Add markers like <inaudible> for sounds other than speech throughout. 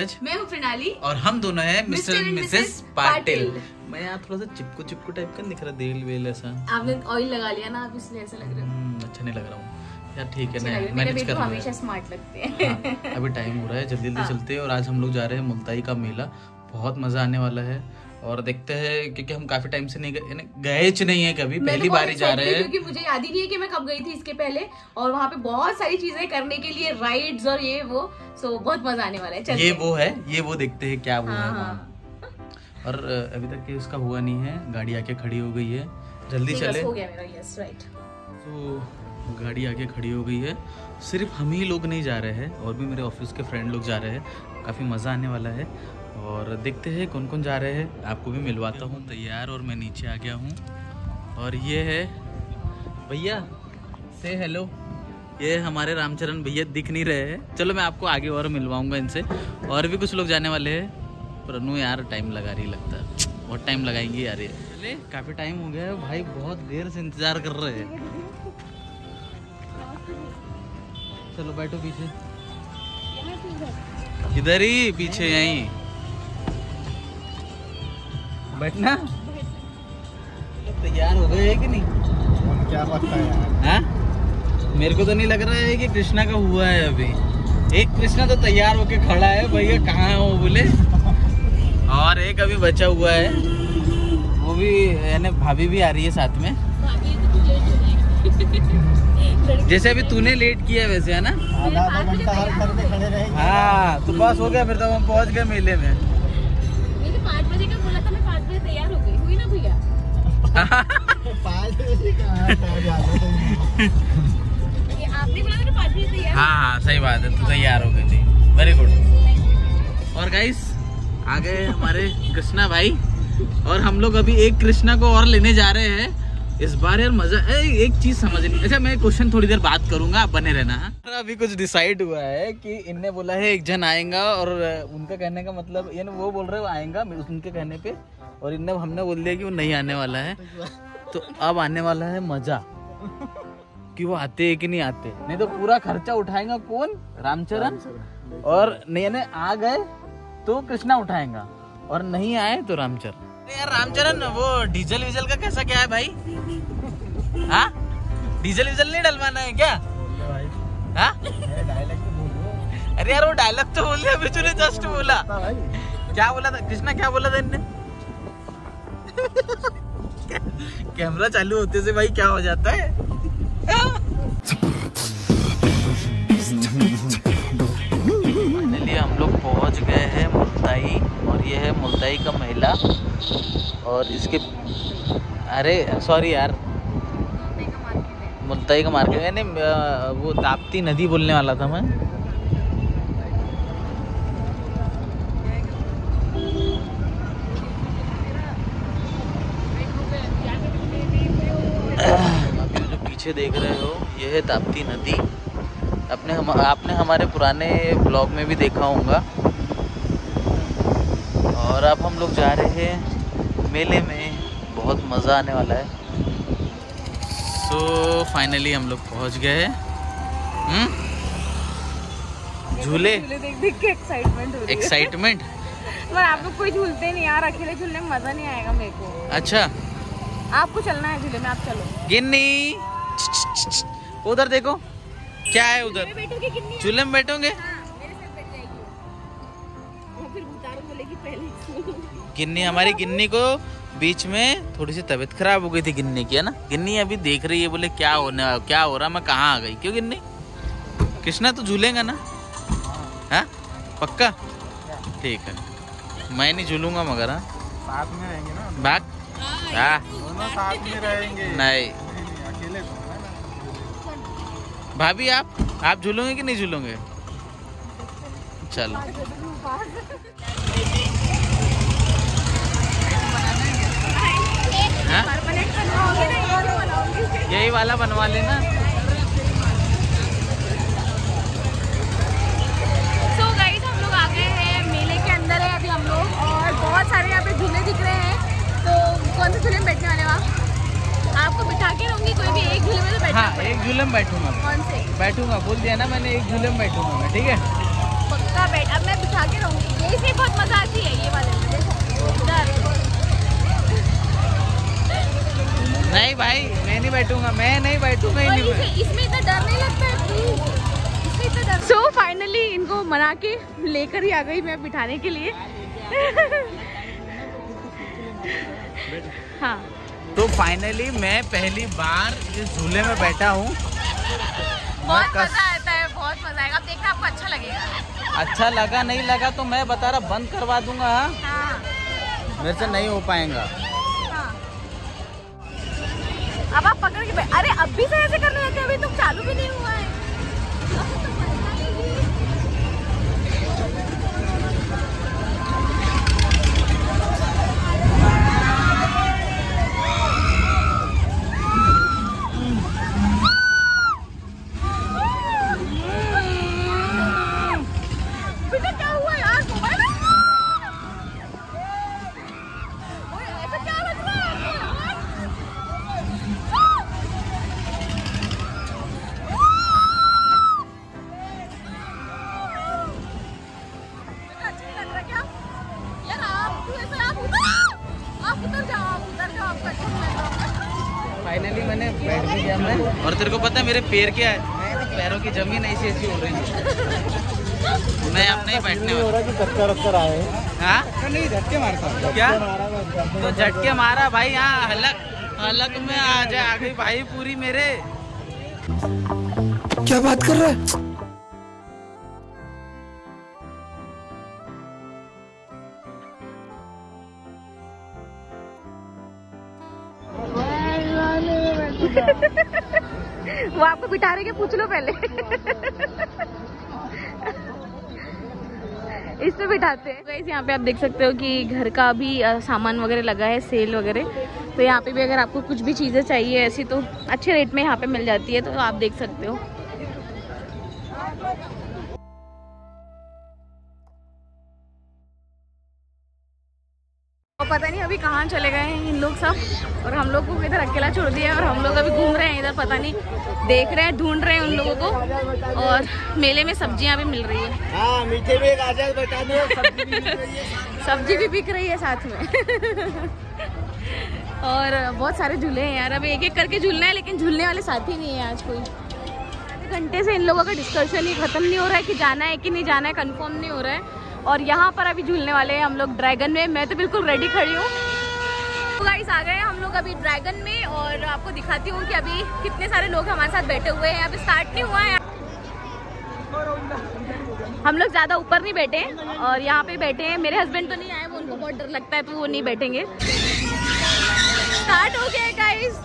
मैं हूँ धीरज। मैं हूँ प्रणाली। और हम दोनों हैं मिस्टर एंड मिसेस पाटिल। मैं यहाँ थोड़ा सा चिपकू चिपकू टाइप का दिख रहा है वेल ऐसा। आपने ऑयल लगा लिया ना आप इसलिए ऐसा लग रहा है। हम्म, अच्छा नहीं लग रहा हूँ। यार ठीक है अच्छा ना। मेरे मैनेज कर हमेशा स्मार्ट लगते हैं। हाँ, अभी टाइम हो रहा है जल्दी जल्दी हाँ। चलते हैं और आज हम लोग जा रहे हैं मुल्ताई का मेला। बहुत मज़ा आने वाला है। और देखते हैं क्योंकि हम काफ़ी टाइम से नहीं गए गए नहीं है कभी पहली तो बार ही जा रहे हैं। क्योंकि मुझे याद ही नहीं है कि मैं कब गई थी इसके पहले और वहाँ पे बहुत सारी चीज़ें करने के लिए राइड्स और ये वो सो बहुत मज़ा आने वाला है ये वो है ये वो देखते हैं क्या वो है हाँ, हाँ। और अभी तक उसका हुआ नहीं है गाड़ी आके खड़ी हो गई है। जल्दी चले। हो गया मेरा यस राइट तो गाड़ी आके खड़ी हो गई है। सिर्फ़ हम ही लोग नहीं जा रहे हैं और भी मेरे ऑफ़िस के फ्रेंड लोग जा रहे हैं। काफ़ी मज़ा आने वाला है। और देखते हैं कौन कौन जा रहे हैं। आपको भी मिलवाता हूँ तैयार और मैं नीचे आ गया हूँ। और ये है भैया से हेलो ये हमारे रामचरण भैया दिख नहीं रहे हैं। चलो मैं आपको आगे और मिलवाऊँगा इनसे। और भी कुछ लोग जाने वाले हैं। पर अनु यार टाइम लगा रही लगता है। बहुत टाइम लगाएँगे यार ये। चले काफ़ी टाइम हो गया है। भाई बहुत देर से इंतज़ार कर रहे हैं। चलो बैठो पीछे। इधर ही पीछे यहीं। बैठना। तैयार हो गए है कि नहीं? क्या पता है हाँ? मेरे को तो नहीं लग रहा है कि कृष्णा का हुआ है अभी। एक कृष्णा तो तैयार होके खड़ा है भैया कहाँ है वो बोले? और एक अभी बचा हुआ है। वो भी यानी भाभी भी आ रही है साथ में। जैसे अभी तूने लेट किया वैसे है ना? हाँ तो बस हो गया फिर तो हम पहुँच गए मेले में। है, हाँ सही बात है तू तैयार हो गई थी। वेरी गुड और गाइस आ गए हमारे कृष्णा भाई। और हम लोग अभी एक कृष्णा को और लेने जा रहे हैं। इस बार यार मज़ा ए, एक चीज़ समझ नहीं अच्छा मैं क्वेश्चन थोड़ी देर बात करूँगा आप बने रहना हाँ? अभी कुछ डिसाइड हुआ है कि इनने बोला है एक जन आएगा और उनका कहने का मतलब यानी वो बोल रहे हैं आएगा उनके कहने पे। और इनने हमने बोल दिया कि वो नहीं आने वाला है। तो अब आने वाला है मज़ा। कि वो आते है कि नहीं आते। नहीं तो पूरा खर्चा उठाएगा कौन? रामचरण और नहीं यानी आ गए तो कृष्णा उठाएगा। और नहीं आए तो रामचरण यार रामचरण वो डीजल वीजल का कैसा क्या है भाई? हाँ? डीजल वीजल नहीं डलवाना है क्या? हाँ? अरे यार वो डायलॉग तो बोल दिया बिचू ने जस्ट बोला। क्या बोला था? कृष्णा क्या बोला था इनने? कैमरा चालू होते से भाई क्या हो जाता है? फाइनली हम लोग पहुँच गए हैं मुल्ताई और ये है मुल्ताई का महिला और इसके अरे सॉरी यार। मुल्ताई का मार्केट यानी वो ताप्ती नदी बोलने वाला था मैं। अभी जो पीछे देख रहे हो ये है ताप्ती नदी। अपने हम आपने हमारे पुराने ब्लॉग में भी देखा होगा। और अब हम लोग जा रहे हैं मेले में। बहुत मज़ा आने वाला है। सो so, फाइनली हम लोग पहुँच गए हैं। हम्म? झूले? देख देख के एक्साइटमेंट हो रही है। एक्साइटमेंट <laughs> आप लोग कोई झूलते नहीं यार अकेले झूलने में मज़ा नहीं आएगा मेरे को। अच्छा। आपको चलना है झूले में आप चलो। गिन्नी। उधर देखो क्या है उधर? बेटू की कितनी झूले में बैठोगे? मेरे साथ बैठ जाएगी वो। फिर उतारो बोलेगी पहले गिन्नी हमारी गिन्नी को बीच में थोड़ी सी तबीयत खराब हो गई थी गिन्नी की है ना? गिन्नी अभी देख रही है बोले क्या होने क्या हो रहा मैं कहाँ आ गई? क्यों गिन्नी? कृष्णा तो झूलेगा ना? है? पक्का? ठीक है। मैं नहीं झूलूँगा मगर हाँ? साथ में रहेंगे ना। बात हाँ? दोनों साथ में रहेंगे। नहीं। अकेले भाभी आप आप झूलोगे कि नहीं झूलोगे? चलो। हाँ? यही वाला बनवा लेना सो गाइस हम लोग आ गए हैं मेले के अंदर है अभी हम लोग और बहुत सारे यहाँ पे झूले दिख रहे हैं तो कौन से झूले में बैठने वाले हो आप आपको बिठा के रहूँगी कोई भी एक झूले में तो बैठना हाँ एक झूले में बैठूँगा कौन से बैठूँगा बोल दिया ना मैंने एक झूले में बैठूँगा मैं ठीक है? पक्का बैठ अब मैं बिठा के रहूँगी। यही से बहुत मज़ा आती है ये वाले में नहीं भाई मैं नहीं बैठूँगा मैं नहीं बैठूँगा ही नहीं इसमें इतना डर नहीं लगता है? सो फाइनली इनको मना के लेकर ही आ गई मैं बिठाने के लिए। <laughs> हाँ। तो फाइनली मैं पहली बार इस झूले में बैठा हूँ। बहुत मज़ा आता है बहुत मज़ा आएगा। आप देखना आपको अच्छा लगेगा। अच्छा लगा नहीं लगा तो मैं बता रहा बंद करवा दूँगा हाँ? हाँ। मेरे से नहीं हो पाएगा। हाँ। अब आप पकड़ के अरे अभी से ऐसे करने लगे अभी तुम चालू भी नहीं हुआ है। फाइनली मैंने बैठ भी गया मैं। और तेरे को पता है मेरे पैर क्या है? पैरों की ज़मीन ऐसी ऐसी हो रही है। मैं अब नहीं बैठने वाला। कि चक्कर वक्कर आए हाँ। नहीं झटके मारता क्या? मारा तो झटके मारा भाई हाँ हलक हलक में आ जाए आ गई भाई पूरी मेरे। क्या बात कर रहा है? <laughs> वो आपको बिठा रहे के पूछ लो पहले? <laughs> इस पे बिठाते हैं। गाइस यहाँ पे आप देख सकते हो कि घर का भी सामान वगैरह लगा है सेल वगैरह। तो यहाँ पे भी अगर आपको कुछ भी चीज़ें चाहिए ऐसी तो अच्छे रेट में यहाँ पे मिल जाती है तो आप देख सकते हो। पता नहीं अभी कहाँ चले गए हैं इन लोग सब। और हम लोग को इधर अकेला छोड़ दिया और हम लोग अभी घूम रहे हैं इधर पता नहीं देख रहे हैं ढूंढ रहे हैं उन लोगों को। और मेले में सब्ज़ियाँ भी मिल रही है। हाँ मीठे में एक बता दो सब्ज़ी भी है सब्ज़ी बिक रही है साथ में। और बहुत सारे झूले हैं यार अब एक एक करके झूलना है लेकिन झूलने वाले साथी नहीं है आज कोई। आधे घंटे से इन लोगों का डिस्कशन ही खत्म नहीं हो रहा है कि जाना है कि नहीं जाना है कंफर्म नहीं हो रहा है। और यहाँ पर अभी झूलने वाले हैं हम लोग ड्रैगन में। मैं तो बिल्कुल रेडी खड़ी हूँ। तो गाइस आ गए हैं हम लोग अभी ड्रैगन में और आपको दिखाती हूँ कि अभी कितने सारे लोग हमारे साथ बैठे हुए हैं। अभी स्टार्ट नहीं हुआ है। हम लोग ज़्यादा ऊपर नहीं बैठे और यहाँ पे बैठे हैं। मेरे हस्बैंड तो नहीं आए, वो उनको बहुत डर लगता है तो वो नहीं बैठेंगे। स्टार्ट हो गया गाइस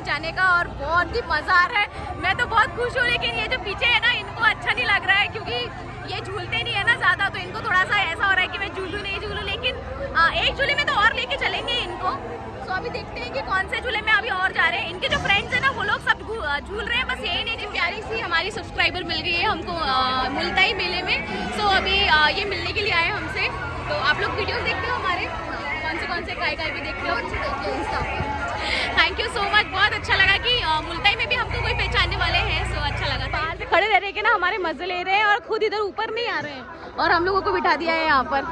में जाने का और बहुत ही मज़ा आ रहा है। मैं तो बहुत खुश हूँ लेकिन ये जो पीछे है ना इनको अच्छा नहीं लग रहा है क्योंकि ये झूलते नहीं है ना ज़्यादा तो इनको थोड़ा सा ऐसा हो रहा है कि मैं झूलू नहीं झूलू लेकिन आ, एक झूले में तो और लेके चलेंगे इनको। तो अभी देखते हैं कि कौन से झूले में अभी और जा रहे हैं। इनके जो फ्रेंड्स हैं ना वो लोग सब झूल रहे हैं बस यही नहीं कि प्यारी सी हमारी सब्सक्राइबर मिल गई है हमको आ, मुल्ताई मेले में। सो अभी ये मिलने के लिए आए हमसे। तो आप लोग वीडियोस देखते हो हमारे? कौन से कौन से काय काय भी देखते हो? अच्छे देखते हो? खड़े रह रहे के ना हमारे मज़े ले रहे हैं और खुद इधर ऊपर नहीं आ रहे हैं। और हम लोगों को बिठा दिया है यहाँ पर।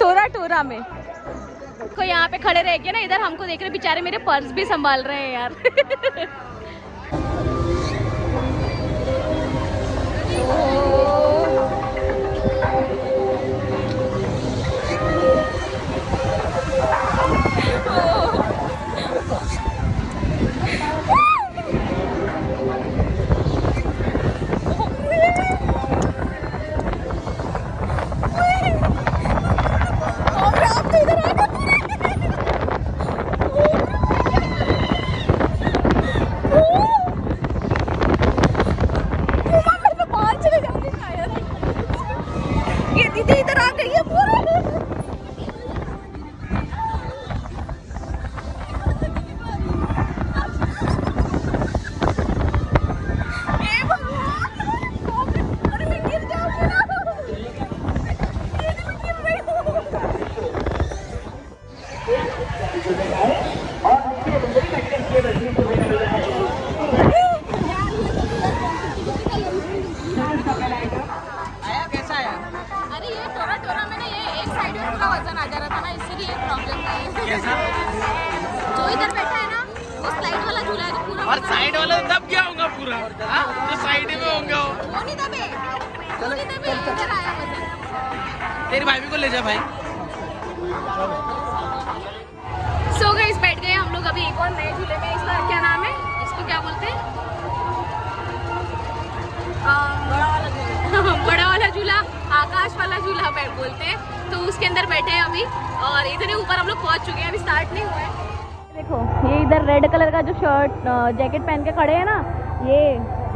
टोरा टोरा में। को यहाँ पे खड़े रह गए ना, इधर हमको देख रहे बेचारे मेरे पर्स भी संभाल रहे हैं यार। <laughs> ये इधर बैठा है ना वो स्लाइड वाला झूला है पूरा और साइड वाला दब गया होगा पूरा? हाँ? तो साइड में होंगे वो। वो नहीं दबे वो नहीं दबे इधर आया वज़न तेरी भाभी को ले जा भाई। सो गाइस बैठ गए हम लोग अभी एक और नए झूले में इसका क्या नाम है? इसको क्या बोलते हैं? <laughs> बड़ा वाला झूला आकाश वाला झूला बैठ बोलते हैं। तो उसके अंदर बैठे हैं अभी और इतने ऊपर हम लोग पहुँच चुके हैं अभी स्टार्ट नहीं हुआ है। देखो, ये इधर रेड कलर का जो शर्ट जैकेट पहन के खड़े हैं ना, ये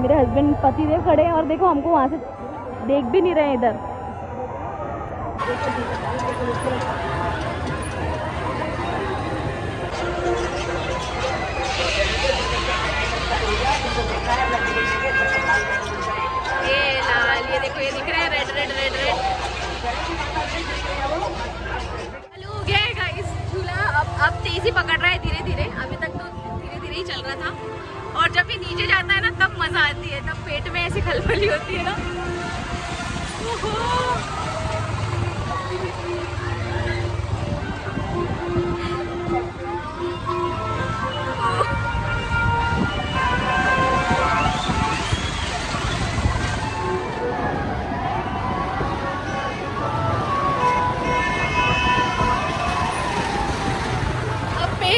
मेरे हस्बैंड पति देव खड़े हैं और देखो, हमको वहाँ से देख भी नहीं रहे इधर। ये लाल, ये देखो, ये दिख रहा है रेड रेड रेड रेड चालू हो गया है गाइस झूला अब तेज़ी पकड़ रहा है धीरे धीरे। अभी तक तो धीरे धीरे ही चल रहा था। और जब भी नीचे जाता है ना, तब मज़ा आती है। तब पेट में ऐसी खलबली होती है ना।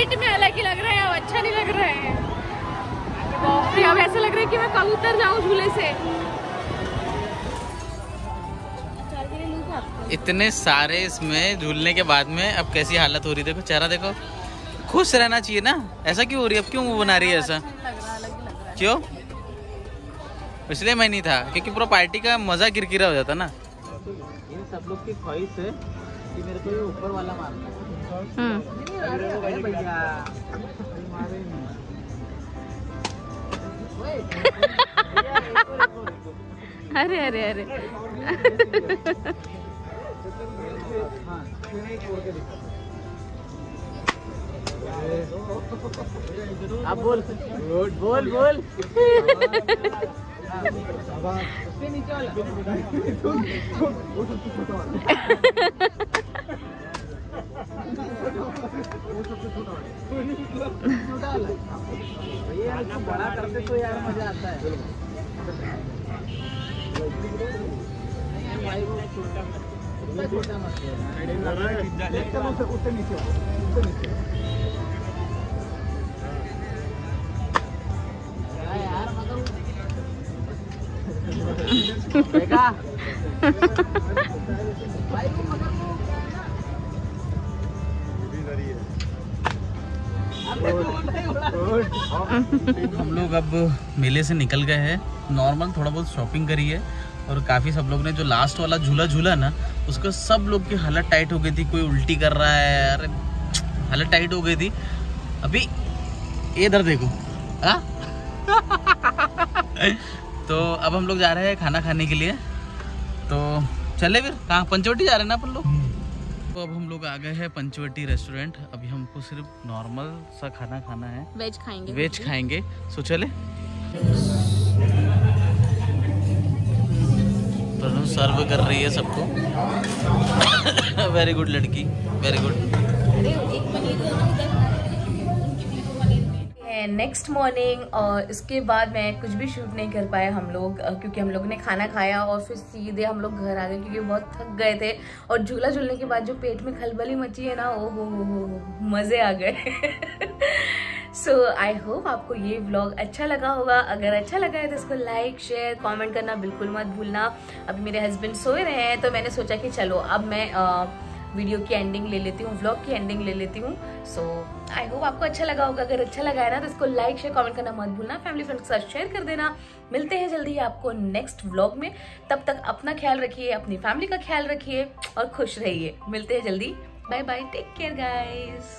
पेट में अलग ही लग रहा है अब अच्छा नहीं लग रहा है। बाप रे, अब ऐसा लग रहा है कि मैं कब उतर जाऊँ झूले से। इतने सारे इसमें झूलने के बाद में अब कैसी हालत हो रही है? देखो चेहरा देखो। खुश रहना चाहिए ना। ऐसा क्यों हो रही है? अब क्यों मुँह बना रही है ऐसा? क्यों? इसलिए मैं नहीं था क्योंकि पूरा पार्टी का मज़ा किरकिरा हो जाता ना। इन सब लोग की ख्वाहिश है कि मेरे को ये ऊपर वाला मारना अरे अरे अरे। अब बोल बोल बोल <laughs> <laughs> भैया बड़ा करते तो यार मज़ा आता है छोटा मत मत क्या यार मतलब देखा? <laughs> हम लोग अब मेले से निकल गए हैं। नॉर्मल थोड़ा बहुत शॉपिंग करी है और काफ़ी सब लोग ने जो लास्ट वाला झूला झूला ना, उसको सब लोग की हालत टाइट हो गई थी। कोई उल्टी कर रहा है, अरे, हालत टाइट हो गई थी। अभी इधर देखो हाँ <laughs> तो अब हम लोग जा रहे हैं खाना खाने के लिए। तो चले फिर, कहाँ, पंचवटी जा रहे हैं ना अपन लोग? तो अब हम लोग आ गए हैं पंचवटी रेस्टोरेंट। अभी हमको सिर्फ़ नॉर्मल सा खाना खाना है। वेज खाएँगे। वेज खाएँगे। सो चले। तो सर्व कर रही है सबको। <coughs> वेरी गुड लड़की। वेरी गुड नेक्स्ट मॉर्निंग और इसके बाद मैं कुछ भी शूट नहीं कर पाए हम लोग क्योंकि हम लोग ने खाना खाया और फिर सीधे हम लोग घर आ गए क्योंकि बहुत थक गए थे। और झूला झूलने के बाद जो पेट में खलबली मची है ना ओ हो हो हो हो, मज़े आ गए। सो आई होप आपको ये व्लॉग अच्छा लगा होगा। अगर अच्छा लगा है तो इसको लाइक शेयर कमेंट करना बिल्कुल मत भूलना। अभी मेरे हस्बैंड सोए रहे हैं तो मैंने सोचा कि चलो अब मैं अ, वीडियो की एंडिंग ले लेती हूँ व्लॉग की एंडिंग ले लेती हूँ। सो आई होप आपको अच्छा लगा होगा। अगर अच्छा लगा है ना तो इसको लाइक शेयर कमेंट करना मत भूलना। फैमिली फ्रेंड के साथ शेयर कर देना। मिलते हैं जल्दी आपको नेक्स्ट व्लॉग में। तब तक अपना ख्याल रखिए, अपनी फैमिली का ख्याल रखिए और खुश रहिए। मिलते हैं जल्दी। Bye bye take care guys